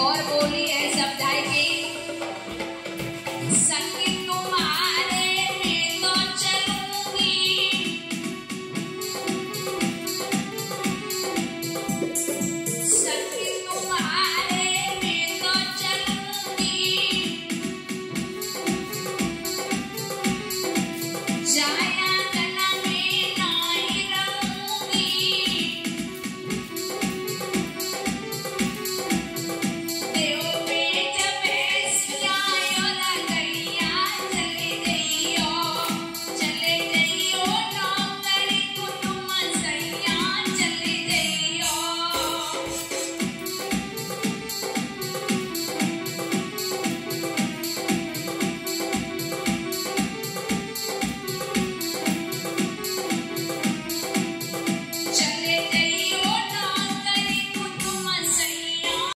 और बोली है सब की संगीत